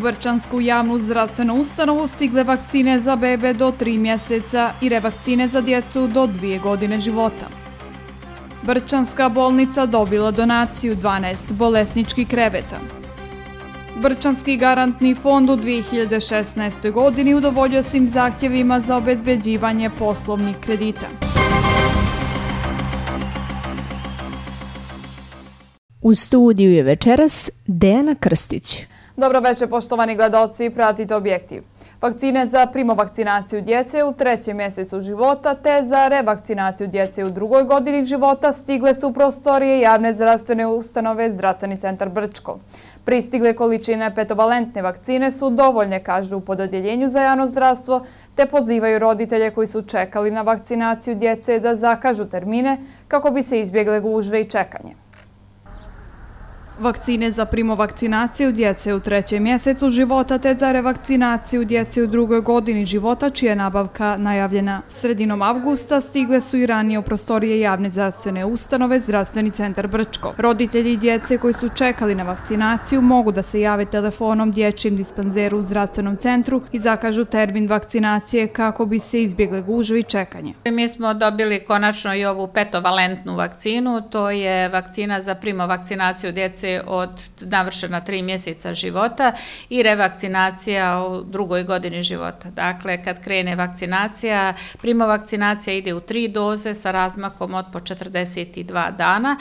U Brčansku javnu zdravstvenu ustanovu stigle vakcine za bebe do 3 mjeseca i revakcine za djecu do 2 godine života. Brčanska bolnica dobila donaciju 12 bolesničkih kreveta. Brčanski garantni fond u 2016. godini udovoljio svim zahtjevima za obezbeđivanje poslovnih kredita. U studiju je večeras Dejana Krstić. Dobro večer, poštovani gledalci, pratite objektiv. Vakcine za primovakcinaciju djece u trećem mjesecu života te za revakcinaciju djece u drugoj godini života stigle su prostorije javne zdravstvene ustanove Zdravstveni centar Brčko. Pristigle količine petovalentne vakcine su dovoljne, kažu u pododjeljenju za javno zdravstvo, te pozivaju roditelje koji su čekali na vakcinaciju djece da zakažu termine kako bi se izbjegle gužve i čekanje. Vakcine za primovakcinaciju djece u trećem mjesecu života te za revakcinaciju djece u drugoj godini života, čija je nabavka najavljena sredinom avgusta, stigle su i ranije u prostorije javne zdravstvene ustanove Zdravstveni centar Brčko. Roditelji djece koji su čekali na vakcinaciju mogu da se jave telefonom dječjem dispanzeru u zdravstvenom centru i zakažu termin vakcinacije kako bi se izbjegle gužve i čekanje. Mi smo dobili konačno i ovu petovalentnu vakcinu, to je vakcina za primovakcinaciju djece od navršena tri mjeseca života i revakcinacija u drugoj godini života. Dakle, kad krene vakcinacija, primovakcinacija ide u tri doze sa razmakom od po 42 dana,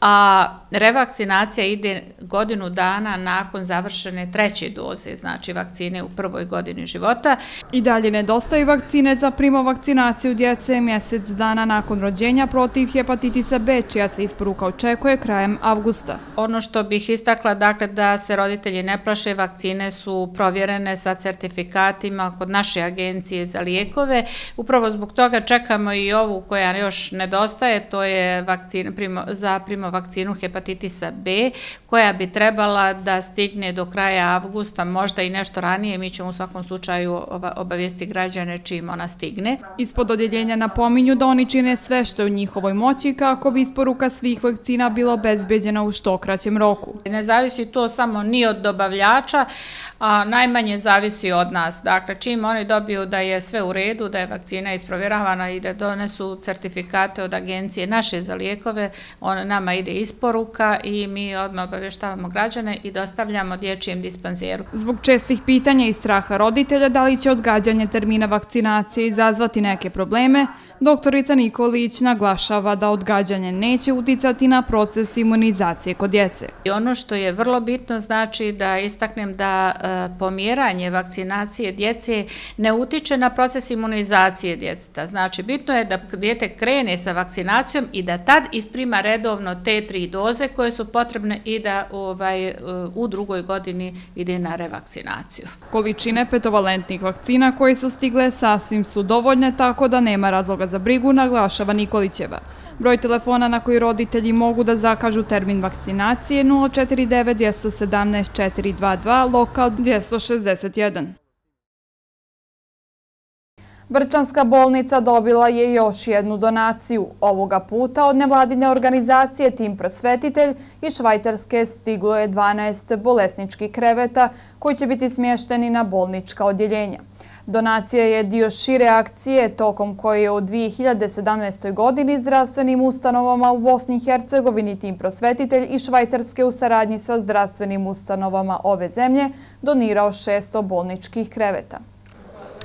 a revakcinacija ide godinu dana nakon završene treće doze, znači vakcine u prvoj godini života. I dalje nedostaju vakcine za primovakcinaciju djece mjesec dana nakon rođenja protiv hepatitisa B, čija se isporuka očekuje krajem avgusta. Ono što bih istakla, dakle, da se roditelji ne plaše, vakcine su provjerene sa certifikatima kod naše agencije za lijekove. Upravo zbog toga čekamo i ovu koja još nedostaje, to je vakcina za primovakcinaciju vakcinu hepatitisa B, koja bi trebala da stigne do kraja avgusta, možda i nešto ranije, mi ćemo u svakom slučaju obavijesti građane čim ona stigne. Ispod odjeljenja napominju da oni čine sve što je u njihovoj moći kako bi isporuka svih vakcina bila bezbeđena u što kraćem roku. Ne zavisi to samo ni od dobavljača, a najmanje zavisi od nas. Dakle, čim oni dobiju da je sve u redu, da je vakcina isprovjeravana i da donesu certifikate od agencije naše za lijekove, ona nama ide isporuka i mi odmah obavještavamo građane i dostavljamo dječjem dispanzeru. Zbog čestih pitanja i straha roditelja, da li će odgađanje termina vakcinacije izazvati neke probleme, doktorica Nikolić naglašava da odgađanje neće uticati na proces imunizacije kod djece. I ono što je vrlo bitno znači da istaknem da e, pomjeranje vakcinacije djece ne utiče na proces imunizacije djeteta. Znači, bitno je da djete krene sa vakcinacijom i da tad isprima redovno te tri doze koje su potrebne i da ovaj, u drugoj godini ide na revakcinaciju. Količine petovalentnih vakcina koje su stigle sasvim su dovoljne, tako da nema razloga za brigu, naglašava Nikolićeva. Broj telefona na koji roditelji mogu da zakažu termin vakcinacije 049 217 422 lokal 261. Brčanska bolnica dobila je još jednu donaciju. Ovoga puta od nevladine organizacije Tim Prosvetitelj i Švajcarske stiglo je 12 bolesničkih kreveta koji će biti smješteni na bolnička odjeljenja. Donacija je dio šire akcije tokom koje je u 2017. godini zdravstvenim ustanovama u Bosni i Hercegovini Tim Prosvetitelj i Švajcarske u saradnji sa zdravstvenim ustanovama ove zemlje donirao 600 bolničkih kreveta.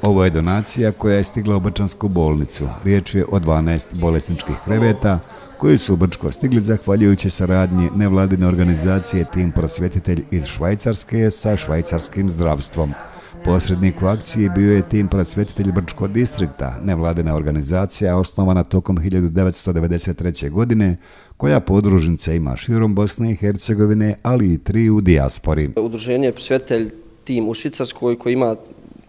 Ovo je donacija koja je stigla u Brčansku bolnicu. Riječ je o 12 bolesničkih kreveta koji su u Brčko stigli zahvaljujući saradnji nevladine organizacije Tim Prosvjetitelj iz Švajcarske sa švajcarskim zdravstvom. Posrednik u akciji bio je Tim Prosvjetitelj Brčko distrikta, nevladina organizacija osnovana tokom 1993. godine koja podružnice ima širom Bosne i Hercegovine, ali i tri u dijaspori. Udruženje Prosvjetitelj tim u Švicarskoj koji ima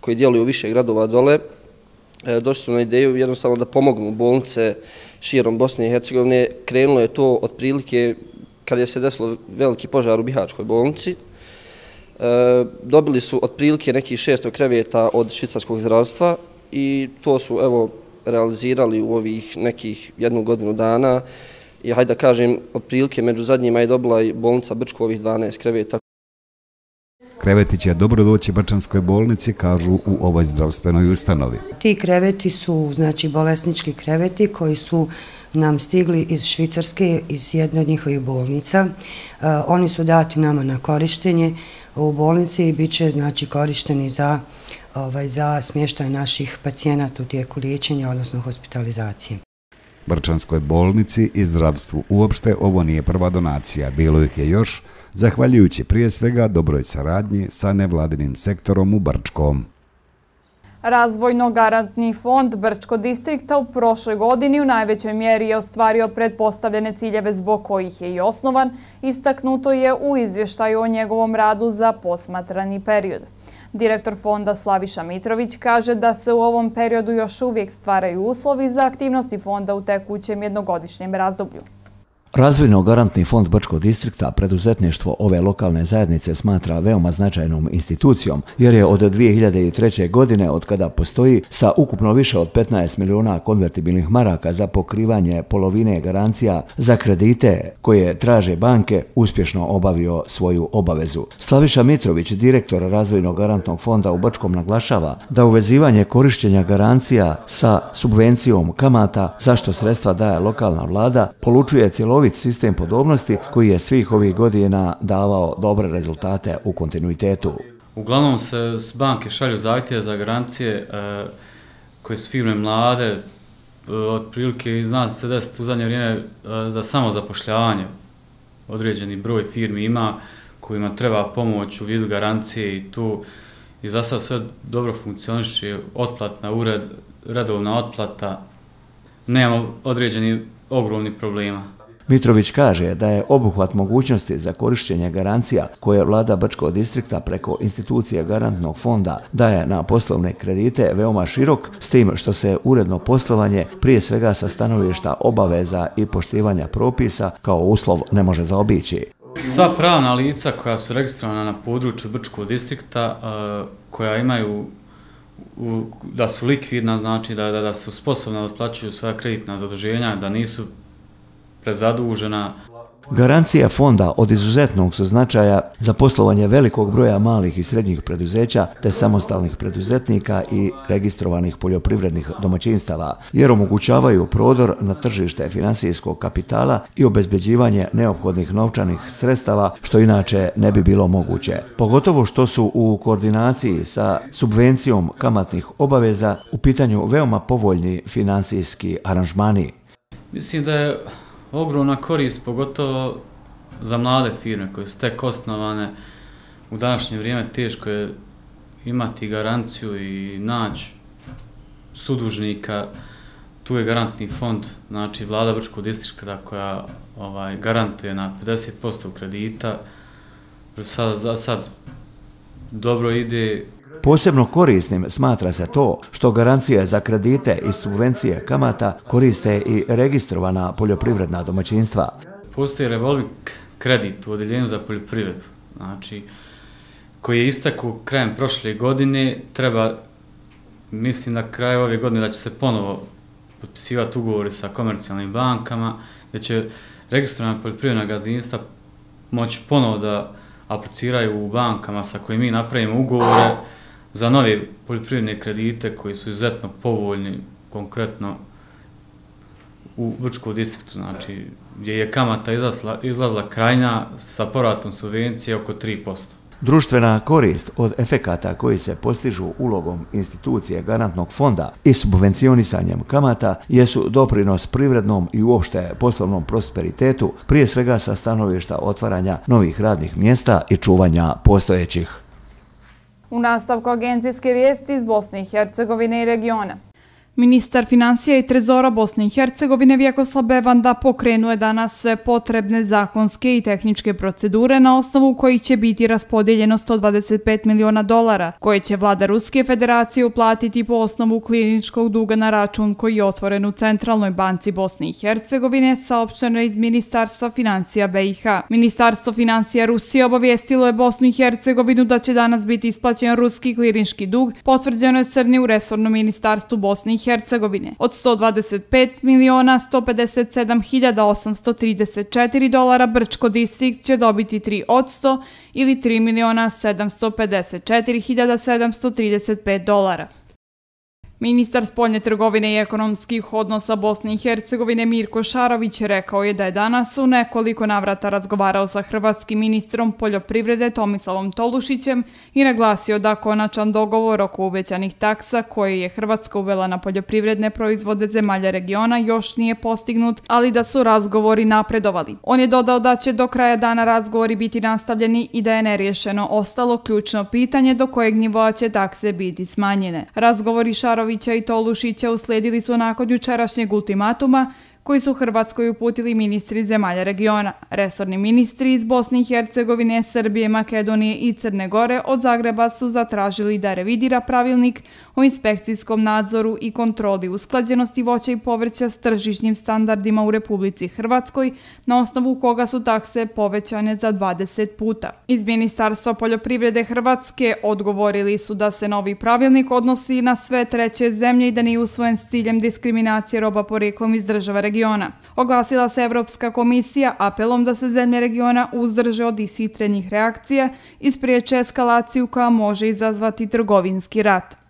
koji djeluju više gradova dole, e, došli su na ideju jednostavno da pomognu bolnice širom Bosne i Hercegovine. Krenulo je to otprilike kad je se desilo veliki požar u Bihačkoj bolnici. E, dobili su otprilike nekih 600 kreveta od švicarskog zdravstva i to su evo realizirali u ovih nekih jednu godinu dana. I hajde da kažem, otprilike među zadnjima je dobila i bolnica Brčko ovih 12 kreveta. Kreveti će dobro doći Brčanskoj bolnici, kažu u ovoj zdravstvenoj ustanovi. Ti kreveti su znači bolesnički kreveti koji su nam stigli iz Švicarske, iz jedne od njihovih bolnica. E, oni su dati nama na korištenje u bolnici i bit će znači, korišteni za, ovaj, za smještaj naših pacijenata u tijeku liječenja, odnosno hospitalizacije. Brčanskoj bolnici i zdravstvu uopšte ovo nije prva donacija, bilo ih je još, zahvaljujući prije svega dobroj saradnji sa nevladinim sektorom u Brčkom. Razvojno-garantni fond Brčko distrikta u prošloj godini u najvećoj mjeri je ostvario predpostavljene ciljeve zbog kojih je i osnovan, istaknuto je u izvještaju o njegovom radu za posmatrani period. Direktor fonda Slaviša Mitrović kaže da se u ovom periodu još uvijek stvaraju uslovi za aktivnosti fonda u tekućem jednogodišnjem razdoblju. Razvojno-garantni fond Brčkog distrikta preduzetništvo ove lokalne zajednice smatra veoma značajnom institucijom, jer je od 2003. godine, od kada postoji, sa ukupno više od 15 miliona konvertibilnih maraka za pokrivanje polovine garancija za kredite koje traže banke, uspješno obavio svoju obavezu. Slaviša Mitrović, direktor Razvojno-garantnog fonda u Brčkom, naglašava da uvezivanje korišćenja garancija sa subvencijom kamata, zašto sredstva daje lokalna vlada, polučuje cijelovi učinkovit sistem podobnosti koji je svih ovih godina davao dobre rezultate u kontinuitetu. Uglavnom se s banke šalju zahtjeve za garancije e, koje su firme mlade, e, otprilike zna se desiti u zadnje vrijeme e, za samo zapošljavanje. Određeni broj firmi ima kojima treba pomoć u vidu garancije i tu i za sad sve dobro funkcioniše, otplatna ured, redovna otplata, nemamo određeni ogromni problema. Mitrović kaže da je obuhvat mogućnosti za korišćenje garancija koje vlada Brčkog distrikta preko institucije garantnog fonda daje na poslovne kredite veoma širok, s tim što se uredno poslovanje prije svega sa stanovišta obaveza i poštivanja propisa kao uslov ne može zaobići. Sva pravna lica koja su registrovana na području Brčkog distrikta, e, koja imaju da su likvidna, znači da, da, da su sposobna da otplaćuju svoja kreditna zadrženja, da nisu prezadužena. Garancija fonda od izuzetnog su značaja za poslovanje velikog broja malih i srednjih preduzeća te samostalnih preduzetnika i registrovanih poljoprivrednih domaćinstava, jer omogućavaju prodor na tržište finansijskog kapitala i obezbeđivanje neophodnih novčanih sredstava, što inače ne bi bilo moguće. Pogotovo što su u koordinaciji sa subvencijom kamatnih obaveza u pitanju veoma povoljni finansijski aranžmani. Mislim da je ogromna korist, pogotovo za mlade firme koje su tek osnovane. U današnje vrijeme teško je imati garanciju i naći sudužnika. Tu je garantni fond, znači vlada Brčkog distrikta koja ovaj, garantuje na 50% kredita. Sad, za sad dobro ide Posebno korisnim smatra se to što garancije za kredite i subvencije kamata koriste i registrovana poljoprivredna domaćinstva. Postoji revolving kredit u odeljenju za poljoprivredu, znači, koji je istaku krajem prošle godine, treba, mislim na kraju ove godine da će se ponovo potpisivati ugovori sa komercijalnim bankama, da će registrovana poljoprivredna gazdinstva moći ponovo da apliciraju u bankama sa kojim mi napravimo ugovore, za nove poljoprivredne kredite koji su izuzetno povoljni, konkretno u Brčkom distriktu, znači gdje je kamata izlazla, izlazla krajnja sa poratom subvencije oko 3%. Društvena korist od efekata koji se postižu ulogom institucije garantnog fonda i subvencionisanjem kamata jesu doprinos privrednom i uopšte poslovnom prosperitetu, prije svega sa stanovišta otvaranja novih radnih mjesta i čuvanja postojećih. U nastavku agencijske vijesti iz Bosne i Hercegovine i regiona. Ministar financija i trezora Bosne i Hercegovine Vjekoslav Bevanda pokrenuo je danas sve potrebne zakonske i tehničke procedure na osnovu koji će biti raspodijeljeno 125 miliona dolara, koje će vlada Ruske federacije uplatiti po osnovu kliničkog duga na račun koji je otvoren u Centralnoj banci Bosne i Hercegovine, saopšteno iz Ministarstva financija BiH. Ministarstvo financija Rusije obavijestilo je Bosnu i Hercegovinu da će danas biti isplaćen ruski klinički dug, potvrđeno je crni u resornom ministarstvu Bosne i Hercegovine. Od 125 miliona 157.834 dolara Brčko distrikt će dobiti 3 od 100 ili 3 miliona 754.735 dolara. Ministar spoljne trgovine i ekonomskih odnosa Bosne i Hercegovine Mirko Šarović rekao je da je danas u nekoliko navrata razgovarao sa hrvatskim ministrom poljoprivrede Tomislavom Tolušićem i naglasio da konačan dogovor oko uvećanih taksa koje je Hrvatska uvela na poljoprivredne proizvode zemalja regiona još nije postignut, ali da su razgovori napredovali. On je dodao da će do kraja dana razgovori biti nastavljeni i da je neriješeno ostalo ključno pitanje do kojeg nivoa će takse biti smanjene. Razgovori Šarović Đukanovića i Tolušića usledili su nakon jučerašnjeg ultimatuma koji su Hrvatskoj uputili ministri zemalja regiona. Resorni ministri iz Bosne i Hercegovine, Srbije, Makedonije i Crne Gore od Zagreba su zatražili da revidira pravilnik o inspekcijskom nadzoru i kontroli usklađenosti voća i povrća s tržišnjim standardima u Republici Hrvatskoj, na osnovu koga su takse povećane za 20 puta. Iz Ministarstva poljoprivrede Hrvatske odgovorili su da se novi pravilnik odnosi na sve treće zemlje i da nije usvojen s ciljem diskriminacije roba poreklom iz država regiona regiona. Oglasila se Evropska komisija apelom da se zemlje regiona uzdrže od isitrenih reakcija i spriječe eskalaciju koja može izazvati trgovinski rat.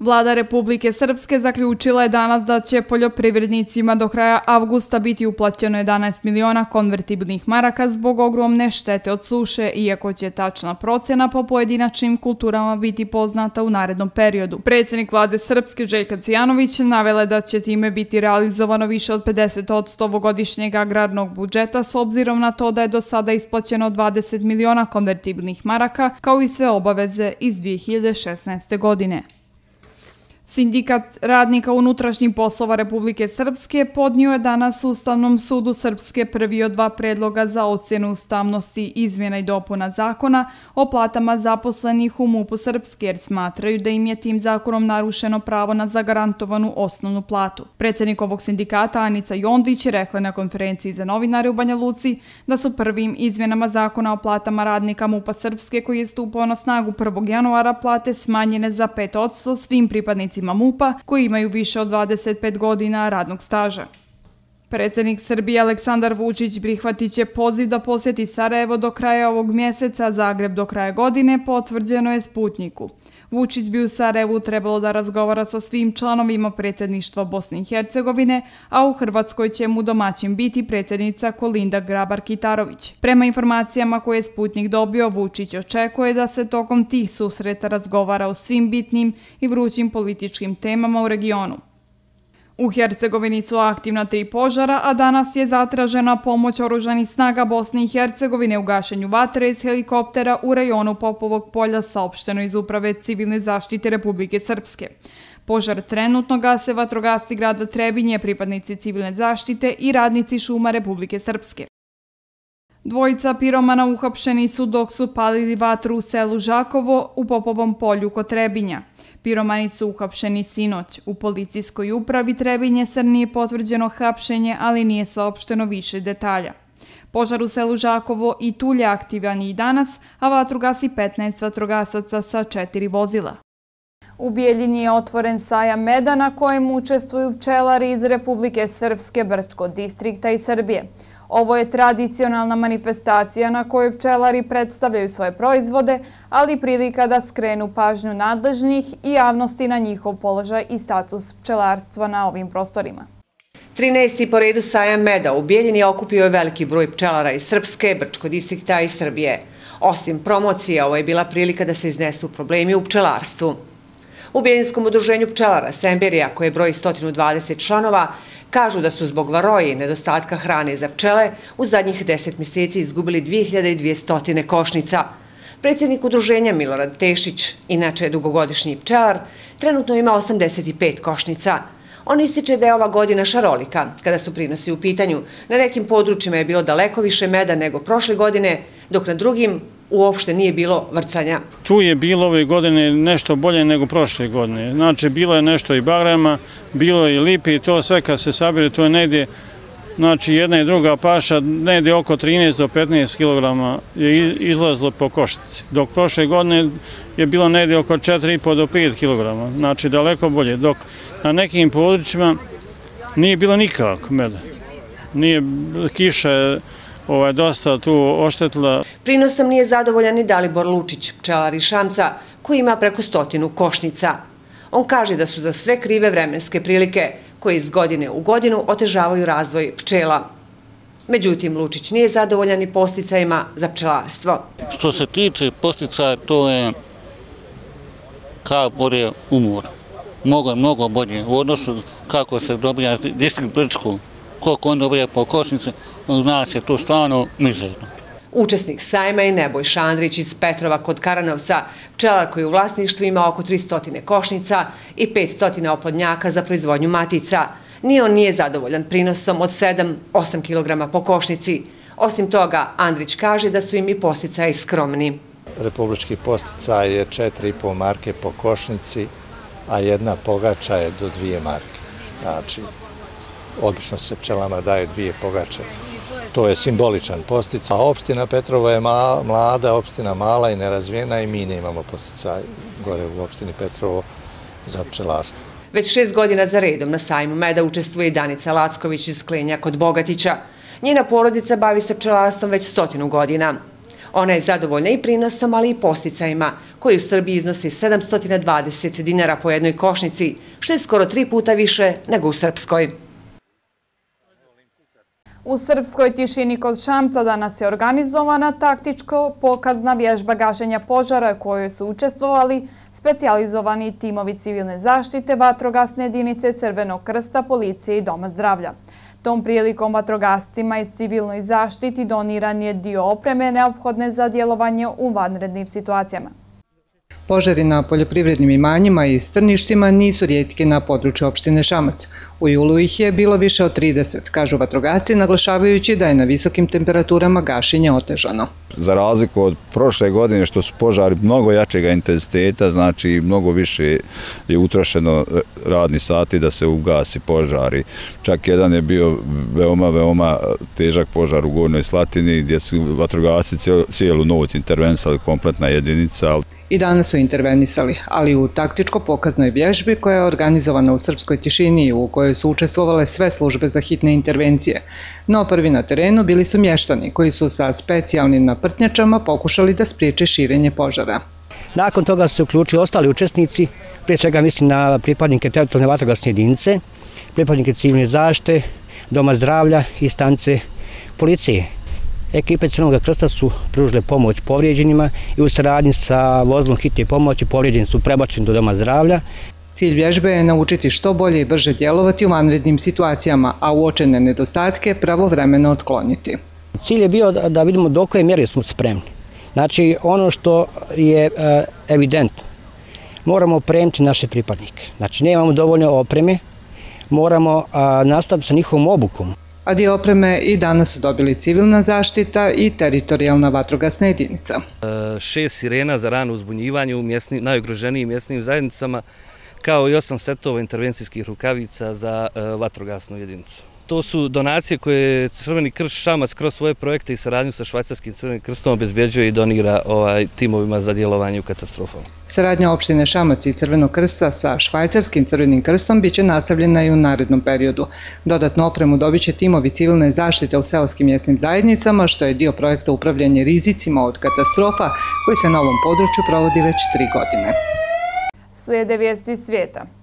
Vlada Republike Srpske zaključila je danas da će poljoprivrednicima do kraja avgusta biti uplaćeno 11 miliona konvertibilnih maraka zbog ogromne štete od suše, iako će tačna procena po pojedinačnim kulturama biti poznata u narednom periodu. Predsjednik vlade Srpske Željka Cijanović navele da će time biti realizovano više od 50 od godišnjeg agrarnog budžeta s obzirom na to da je do sada isplaćeno 20 miliona konvertibilnih maraka kao i sve obaveze iz 2016. godine. Sindikat radnika unutrašnjih poslova Republike Srpske podnio je danas Ustavnom sudu Srpske prvi od dva predloga za ocjenu ustavnosti izmjena i dopuna zakona o platama zaposlenih u MUP-u Srpske jer smatraju da im je tim zakonom narušeno pravo na zagarantovanu osnovnu platu. Predsjednik ovog sindikata Anica Jondić je rekla na konferenciji za novinare u Banja Luci da su prvim izmjenama zakona o platama radnika MUP-a Srpske koji je stupao na snagu 1. januara plate smanjene za 5% svim pripadnicima pripadnicima MUPA koji imaju više od 25 godina radnog staža. Predsjednik Srbije Aleksandar Vučić prihvatit će poziv da posjeti Sarajevo do kraja ovog mjeseca, Zagreb do kraja godine, potvrđeno je Sputniku. Vučić bi u Sarajevu trebalo da razgovara sa svim članovima predsjedništva Bosne i Hercegovine, a u Hrvatskoj će mu domaćin biti predsjednica Kolinda Grabar-Kitarović. Prema informacijama koje je Sputnik dobio, Vučić očekuje da se tokom tih susreta razgovara o svim bitnim i vrućim političkim temama u regionu. U Hercegovini su aktivna tri požara, a danas je zatražena pomoć oružanih snaga Bosne i Hercegovine u gašenju vatre iz helikoptera u rajonu Popovog polja saopšteno iz Uprave civilne zaštite Republike Srpske. Požar trenutno gase vatrogasci grada Trebinje, pripadnici civilne zaštite i radnici šuma Republike Srpske. Dvojica piromana uhapšeni su dok su palili vatru u selu Žakovo u Popovom polju kod Trebinja. Piromani su uhapšeni sinoć. U policijskoj upravi Trebinje sad nije potvrđeno hapšenje, ali nije saopšteno više detalja. Požar u selu Žakovo i Tulje aktivan i danas, a vatru gasi 15 vatrogasaca sa četiri vozila. U Bijeljini je otvoren sajam meda na kojem učestvuju pčelari iz Republike Srpske, Brčko distrikta i Srbije. Ovo je tradicionalna manifestacija na kojoj pčelari predstavljaju svoje proizvode, ali prilika da skrenu pažnju nadležnih i javnosti na njihov položaj i status pčelarstva na ovim prostorima. 13. po redu sajam meda u Bijeljini okupio je veliki broj pčelara iz Srpske, Brčko distrikta i Srbije. Osim promocije, ovo je bila prilika da se iznesu problemi u pčelarstvu. U Bijeljinskom udruženju pčelara Semberija, koje broji 120 članova, Kažu da su zbog varoje i nedostatka hrane za pčele u zadnjih deset mjeseci izgubili 2200 košnica. Predsjednik udruženja Milorad Tešić, inače dugogodišnji pčelar, trenutno ima 85 košnica. On ističe da je ova godina šarolika, kada su prinosi u pitanju. Na nekim područjima je bilo daleko više meda nego prošle godine, dok na drugim uopšte nije bilo vrcanja. Tu je bilo ove godine nešto bolje nego prošle godine. Znači, bilo je nešto i bagrama, bilo je i lipi i to sve kad se sabire, to je negdje Znači jedna i druga paša negdje oko 13 do 15 kg je izlazilo po košnici. Dok prošle godine je bilo negdje oko 4,5 do 5 kg. Znači daleko bolje. Dok na nekim područjima nije bilo nikako meda. Nije kiša ovaj, dosta tu oštetila. Prinosom nije zadovoljan ni Dalibor Lučić, pčelar iz Šamca, koji ima preko stotinu košnica. On kaže da su za sve krive vremenske prilike koje iz godine u godinu otežavaju razvoj pčela. Međutim, Lučić nije zadovoljan i posticajima za pčelarstvo. Što se tiče posticaja, to je kao bolje umor. Mnogo je mnogo bolje u odnosu kako se dobija distrikt Brčku, koliko on dobija po košnici, u nas je to stvarno mizerno. Učesnik sajma je Neboj Šandrić iz Petrova kod Karanovca, pčelar koji u vlasništvu ima oko 300 košnica i 500 oplodnjaka za proizvodnju matica. Ni on nije zadovoljan prinosom od 7-8 kg po košnici. Osim toga, Andrić kaže da su im i posticaj skromni. Republički posticaj je 4,5 marke po košnici, a jedna pogača je do dvije marke. Znači, obično se pčelama daje dvije pogače. To je simboličan postica. Opština Petrovo je mlada, opština mala i nerazvijena i mi ne imamo postica gore u opštini Petrovo za pčelarstvo. Već šest godina za redom na sajmu meda učestvuje Danica Lacković iz Klenja kod Bogatića. Njena porodica bavi se pčelarstvom već stotinu godina. Ona je zadovoljna i prinosom, ali i posticajima, koji u Srbiji iznosi 720 dinara po jednoj košnici, što je skoro tri puta više nego u Srpskoj. U srpskoj tišini kod Šamca danas je organizovana taktičko-pokazna vježba gašenja požara kojoj su učestvovali specializovani timovi civilne zaštite, vatrogasne jedinice Crvenog krsta, policije i Doma zdravlja. Tom prilikom vatrogascima i civilnoj zaštiti doniran je dio opreme neophodne za djelovanje u vanrednim situacijama. Požari na poljoprivrednim imanjima i strništima nisu rijetki na području opštine Šamac. U julu ih je bilo više od 30, kažu vatrogasci, naglašavajući da je na visokim temperaturama gašenje otežano. Za razliku od prošle godine što su požari mnogo jačega intenziteta, znači mnogo više je utrošeno e, radni sati da se ugasi požari. Čak jedan je bio veoma, veoma e, težak požar u Gornoj Slatini gdje su vatrogasci cijelu noć intervensali kompletna jedinica. I danas su intervenisali, ali u taktičko-pokaznoj vježbi koja je organizovana u Srpskoj tišini u kojoj su učestvovale sve službe za hitne intervencije. No prvi na terenu bili su mještani koji su sa specijalnim naprtnjačama pokušali da spriječe širenje požara. Nakon toga su se uključili ostali učesnici, prije svega mislim na pripadnike teritorijalne vatrogasne jedinice, pripadnike civilne zašte, doma zdravlja i stance policije. Ekipe Crnog krsta su pružile pomoć povrijeđenima i u saradnji sa vozilom hitne pomoći povrijeđeni su prebačeni do doma zdravlja. Cilj vježbe je naučiti što bolje i brže djelovati u vanrednim situacijama, a uočene nedostatke pravovremeno otkloniti. Cilj je bio da vidimo do koje mjere smo spremni. Znači, ono što je e, evidentno, moramo opremiti naše pripadnike. Znači, nemamo dovoljno opreme, moramo nastaviti sa njihovom obukom a dio opreme i danas su dobili civilna zaštita i teritorijalna vatrogasna jedinica. E, šest sirena za rano uzbunjivanje u najugroženijim mjesnim zajednicama, kao i osam setova intervencijskih rukavica za e, vatrogasnu jedinicu. To su donacije koje Crveni krš Šamac kroz svoje projekte i saradnju sa Švajcarskim Crvenim krstom obezbjeđuje i donira ovaj, timovima za djelovanje u katastrofama. Saradnja opštine Šamac i Crvenog krsta sa Švajcarskim Crvenim krstom biće nastavljena i u narednom periodu. Dodatno opremu dobit će timovi civilne zaštite u seoskim mjesnim zajednicama, što je dio projekta upravljanje rizicima od katastrofa koji se na ovom području provodi već tri godine. Slijede vijesti svijeta.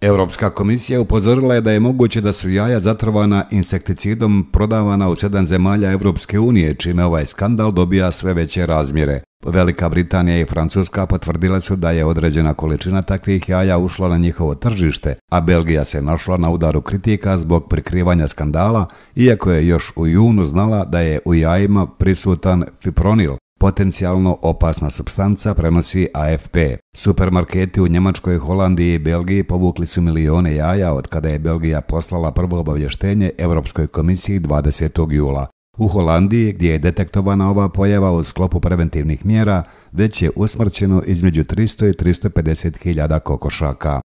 Europska komisija upozorila je da je moguće da su jaja zatrovana insekticidom prodavana u sedam zemalja Evropske unije, čime ovaj skandal dobija sve veće razmjere. Velika Britanija i Francuska potvrdile su da je određena količina takvih jaja ušla na njihovo tržište, a Belgija se našla na udaru kritika zbog prikrivanja skandala, iako je još u junu znala da je u jajima prisutan fipronil, Potencijalno opasna substanca prenosi AFP. Supermarketi u Njemačkoj, Holandiji i Belgiji povukli su milione jaja od kada je Belgija poslala prvo obavještenje Evropskoj komisiji 20. jula. U Holandiji, gdje je detektovana ova pojava u sklopu preventivnih mjera, već je usmrćeno između 300 i 350 hiljada kokošaka.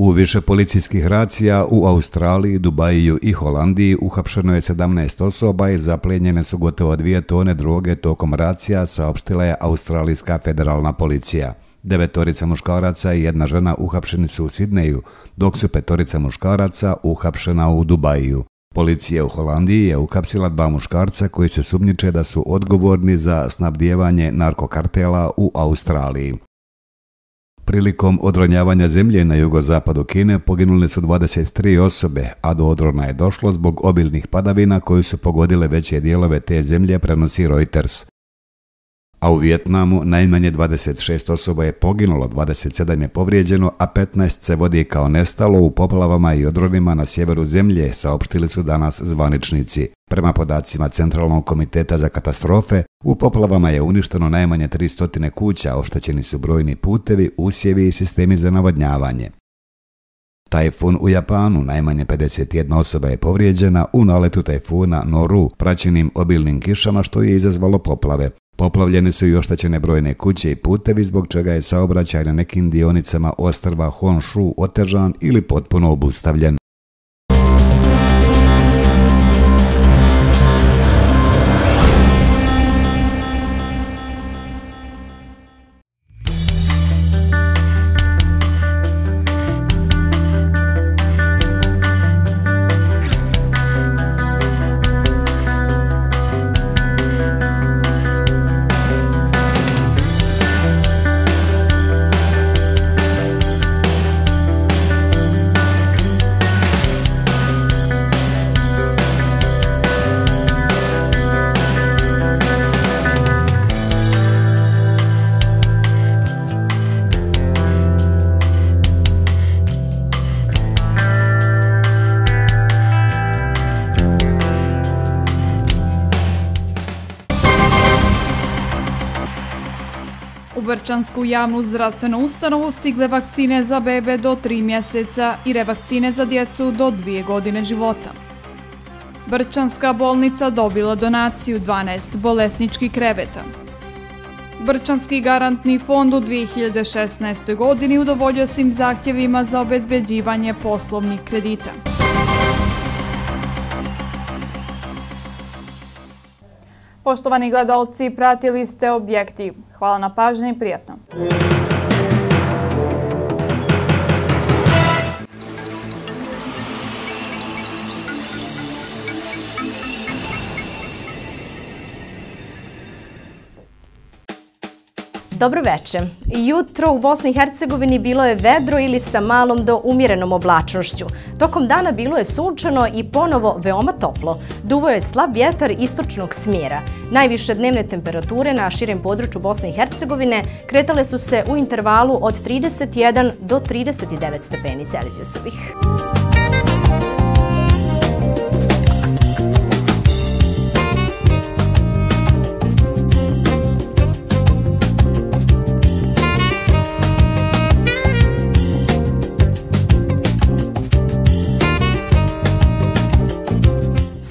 U više policijskih racija u Australiji, Dubaju i Holandiji uhapšeno je 17 osoba i zaplenjene su gotovo dvije tone droge tokom racija, saopštila je Australijska federalna policija. Devetorica muškaraca i jedna žena uhapšeni su u Sidneju, dok su petorica muškaraca uhapšena u Dubaju. Policija u Holandiji je uhapsila dva muškarca koji se sumnjiče da su odgovorni za snabdjevanje narkokartela u Australiji. Prilikom odronjavanja zemlje na jugozapadu Kine poginule su 23 osobe, a do odrona je došlo zbog obilnih padavina koji su pogodile veće dijelove te zemlje, prenosi Reuters. A u Vjetnamu najmanje 26 osoba je poginulo, 27 je povrijeđeno, a 15 se vodi kao nestalo u poplavama i odronima na sjeveru zemlje, saopštili su danas zvaničnici. Prema podacima Centralnog komiteta za katastrofe, u poplavama je uništeno najmanje 300 kuća, oštećeni su brojni putevi, usjevi i sistemi za navodnjavanje. Tajfun u Japanu, najmanje 51 osoba je povrijeđena u naletu tajfuna Noru, praćenim obilnim kišama što je izazvalo poplave. Poplavljene su i oštećene brojne kuće i putevi, zbog čega je saobraćaj na nekim dionicama ostrva Honshu otežan ili potpuno obustavljen. Brčansku javnu zdravstvenu ustanovu stigle vakcine za bebe do 3 mjeseca i revakcine za djecu do 2 godine života. Brčanska bolnica dobila donaciju 12 bolesničkih kreveta. Brčanski garantni fond u 2016. godini udovoljio svim zahtjevima za obezbeđivanje poslovnih kredita. Poštovani gledalci, pratili ste objektiv. Hvala na pažnji i prijatno. Dobro večer. Jutro u Bosni i Hercegovini bilo je vedro ili sa malom do umjerenom oblačnošću. Tokom dana bilo je sunčano i ponovo veoma toplo. Duvo je slab vjetar istočnog smjera. Najviše dnevne temperature na širem području Bosne i Hercegovine kretale su se u intervalu od 31 do 39 stepeni Celzijusovih.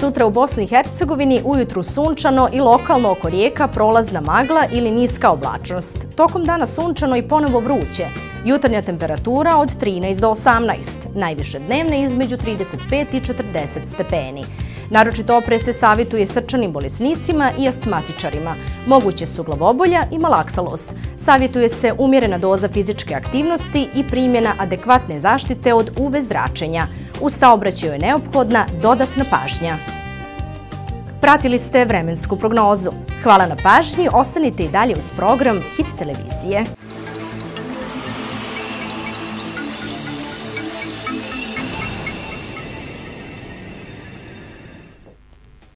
Sutra u Bosni i Hercegovini ujutru sunčano i lokalno oko rijeka prolazna magla ili niska oblačnost. Tokom dana sunčano i ponovo vruće. Jutarnja temperatura od 13 do 18, najviše dnevne između 35 i 40 stepeni. Naročito opre se savjetuje srčanim bolesnicima i astmatičarima. Moguće su glavobolja i malaksalost. Savjetuje se umjerena doza fizičke aktivnosti i primjena adekvatne zaštite od UV zračenja. U saobraćaju je neophodna dodatna pažnja. Pratili ste vremensku prognozu. Hvala na pažnji, ostanite i dalje uz program Hit televizije.